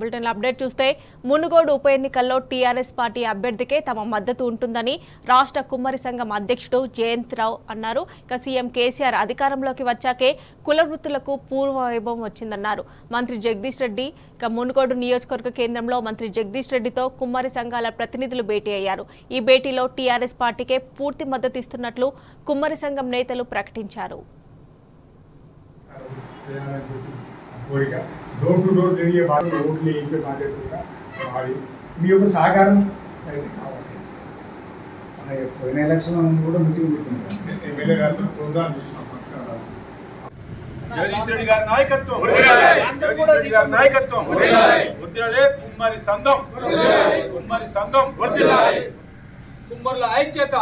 Bulletin update చూస్తే మునుగోడు ఉప ఎన్నికల్లో టీఆర్ఎస్ పార్టీ అభ్యర్థికే తమ మద్దతు ఉంటుందని రాష్ట్ర కుమ్మరి సంఘం అధ్యక్షుడు జయంత్ రావు అన్నారు. ఇక సీఎం కేసీఆర్ అధికారంలోకి వచ్చాకే కుల వృత్తులకు పూర్వ వైభవం వచ్చిందన్నారు. మంత్రి జగదీష్ రెడ్డి ఇక మునుగోడు నియోజకవర్గ కేంద్రంలో మంత్రి జగదీష్ రెడ్డితో కుమ్మరి సంఘాల ప్రతినిధులు భేటీ అయ్యారు. ఈ భేటీలో టీఆర్ఎస్ పార్టీకే పూర్తి మద్దతు ఇస్తున్నట్లు కుమ్మరి సంఘం నేతలు ప్రకటించారు. కోరిక. డోర్ టు డోర్ తిరిగే బాధ్యత ఓట్లు వేయించే బాధ్యత కూడా మాది. మీ యొక్క సహకారం అయితే కావాలి. అలాగే పోయిన ఎలక్షన్ కూడా మీటింగ్ పెట్టినారు ఎమ్మెల్యే గారితో ప్రోగ్రామ్ చేసినాం ఫంక్షన్ జగదీష్ రెడ్డి గారి నాయకత్వం. వర్ధిల్లాలి. జగదీష్ రెడ్డి గారి నాయకత్వం. వృద్ధులే కుమ్మరి సంఘం. కుమ్మరి సంఘం. కుమ్మరుల ఐక్యత.